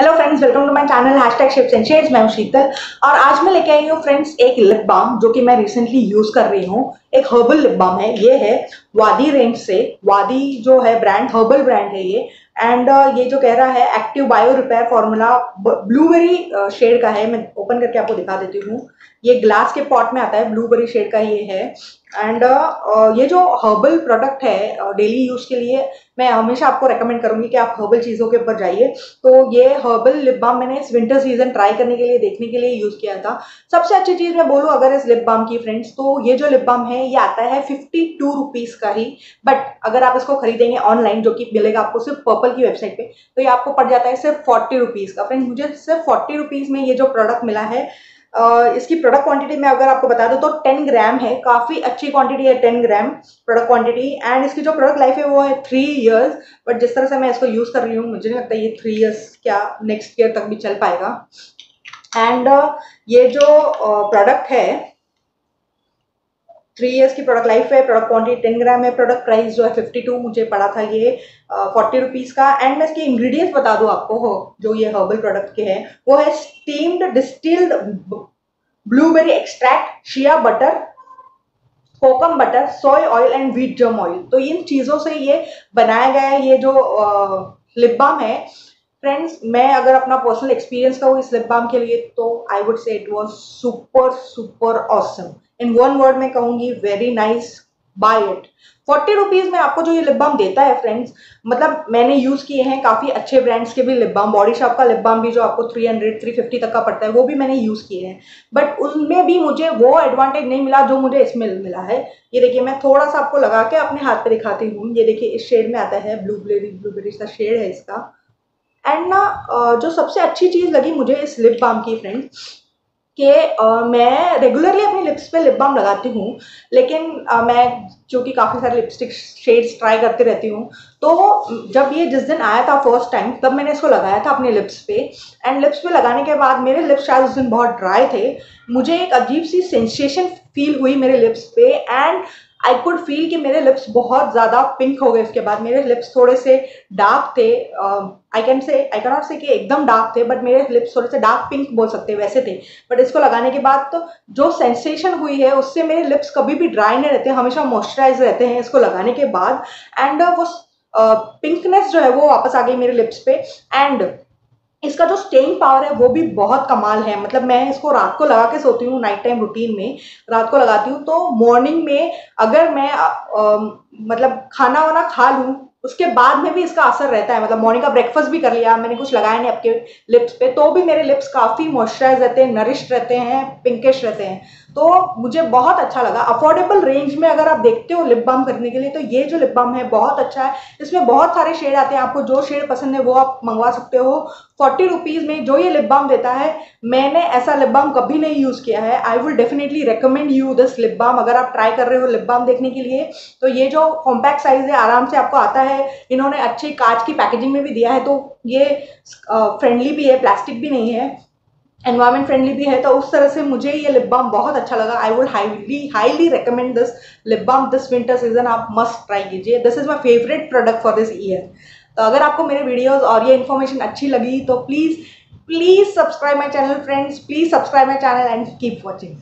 Hello friends welcome to my channel hashtag ships and shades मैं हूँ शीतल और आज मैं लेके आई हूँ फ्रेंड्स एक लिप बाम जो कि मैं रिसेंटली यूज़ कर रही हूँ। एक हर्बल लिप बाम है ये है वादी रेंज से। वादी जो है ब्रांड हर्बल ब्रांड है ये। एंड uh, ये जो कह रहा है active bio repair formula blueberry shade का है। मैं ओपन करके आपको दिखा देती हूँ। ये ग्लास के पॉट में आता है ब्लूबेरी शेड का ये है। एंड uh, ये जो हर्बल प्रोडक्ट है डेली uh, यूज़ के लिए मैं हमेशा आपको रेकमेंड करूँगी कि आप हर्बल चीज़ों के ऊपर जाइए। तो ये हर्बल लिप बाम मैंने इस विंटर सीज़न ट्राई करने के लिए देखने के लिए यूज़ किया था। सबसे अच्छी चीज़ मैं बोलूँ अगर इस लिप बाम की फ्रेंड्स तो ये जो लिप बाम है ये आता है फिफ्टी टू रुपीज़ का ही। बट अगर आप इसको खरीदेंगे ऑनलाइन जो कि मिलेगा आपको सिर्फ़ पर्पल की वेबसाइट पर तो ये आपको पड़ जाता है सिर्फ़ फोर्टी रुपीज़ का। फ्रेंड मुझे सिर्फ़ फोर्टी रुपीज़ में ये जो प्रोडक्ट मिला है इसकी प्रोडक्ट क्वांटिटी में अगर आपको बता दूँ तो 10 ग्राम है काफ़ी अच्छी क्वांटिटी है 10 ग्राम प्रोडक्ट क्वांटिटी एंड इसकी जो प्रोडक्ट लाइफ है वो है थ्री इयर्स बट जिस तरह से मैं इसको यूज़ कर रही हूँ मुझे नहीं लगता ये थ्री इयर्स क्या नेक्स्ट ईयर तक भी चल पाएगा। एंड uh, ये जो प्रोडक्ट uh, है थ्री इयर्स की प्रोडक्ट लाइफ है प्रोडक्ट क्वांटिटी टेन ग्राम है प्रोडक्ट प्राइस जो है फिफ्टी टू मुझे पड़ा था ये फोर्टी रुपीज़ का। एंड मैं इसके इंग्रेडिएंट्स बता दूँ आपको जो ये हर्बल प्रोडक्ट के हैं, वो है steamed distilled blueberry extract shea butter kokum butter soy oil and wheat germ oil तो इन चीज़ों से ये बनाया गया है, ये जो लिप बाम है। फ्रेंड्स मैं अगर अपना पर्सनल एक्सपीरियंस कहूँ इस लिप बाम के लिए तो I would say it was super super awesome in one word में कहूँगी very nice buy it forty rupees में आपको जो ये लिप बाम देता है फ्रेंड्स मतलब मैंने यूज़ किए हैं काफ़ी अच्छे ब्रांड्स के भी लिप बाम बॉडी शॉप का लिप बाम भी जो आपको थ्री हंड्रेड थ्री फिफ्टी तक का पड़ता है, वो भी मैंने यूज़ किए हैं. बट उनमें भी मुझे वो एडवांटेज नहीं मिला जो मुझे इसमें मिला है. ये देखिए, मैं थोड़ा सा आपको लगा के अपने हाथ पे दिखाती हूँ. ये देखिए, इस शेड में आता है ब्लू ब्लूबेरी ब्लूबेरी का शेड है इसका. एंड ना जो सबसे अच्छी चीज़ लगी मुझे इस लिप बाम की फ्रेंड्स कि मैं रेगुलरली अपनी लिप्स पे लिप बाम लगाती हूँ लेकिन आ, मैं जो कि काफ़ी सारे लिपस्टिक शेड्स ट्राई करती रहती हूँ तो जब ये जिस दिन आया था फ़र्स्ट टाइम तब मैंने इसको लगाया था अपने लिप्स पे एंड लिप्स पे लगाने के बाद मेरे लिप्स शायद उस दिन बहुत ड्राई थे मुझे एक अजीब सी सेंसेशन फील हुई मेरे लिप्स पे एंड आई कुड फील कि मेरे लिप्स बहुत ज़्यादा पिंक हो गए इसके बाद। मेरे लिप्स थोड़े से डार्क थे। I can say I can not से कि एकदम डार्क थे बट मेरे लिप्स थोड़े से डार्क पिंक बोल सकते वैसे थे। बट इसको लगाने के बाद तो जो सेंसेशन हुई है उससे मेरे लिप्स कभी भी ड्राई नहीं रहते हमेशा मॉइस्चराइज रहते हैं इसको लगाने के बाद। एंड वो पिंकनेस uh, जो है वो वापस आ गई मेरे लिप्स पे। एंड इसका जो स्टेइंग पावर है वो भी बहुत कमाल है। मतलब मैं इसको रात को लगा के सोती हूँ नाइट टाइम रूटीन में रात को लगाती हूँ तो मॉर्निंग में अगर मैं आ, आ, मतलब खाना वाना खा लूँ उसके बाद में भी इसका असर रहता है। मतलब मॉर्निंग का ब्रेकफास्ट भी कर लिया मैंने कुछ लगाया नहीं आपके लिप्स पे तो भी मेरे लिप्स काफ़ी मॉइस्चराइज रहते हैं नरिश रहते हैं पिंकिश रहते हैं। तो मुझे बहुत अच्छा लगा। अफोर्डेबल रेंज में अगर आप देखते हो लिप बाम करने के लिए तो ये जो लिप बाम है बहुत अच्छा है। इसमें बहुत सारे शेड आते हैं आपको जो शेड पसंद है वो आप मंगवा सकते हो। फोर्टी रुपीज़ में जो ये लिप बाम देता है, मैंने ऐसा लिप बाम कभी नहीं यूज़ किया है। I will definitely recommend you this lip balm अगर आप ट्राई कर रहे हो लिप बाम देखने के लिए। तो ये जो कॉम्पैक्ट साइज़ है, आराम से आपको आता है। इन्होंने अच्छी कांच की पैकेजिंग में भी दिया है तो ये फ्रेंडली भी है प्लास्टिक भी नहीं है एनवायरमेंट फ्रेंडली भी है। तो उस तरह से मुझे ये लिप बाम बहुत अच्छा लगा। I would highly highly recommend this lip balm this winter season आप मस्ट ट्राई कीजिए। This is my favourite product for this year तो अगर आपको मेरे वीडियोस और ये इन्फॉर्मेशन अच्छी लगी तो please please subscribe my channel friends please subscribe my channel and keep watching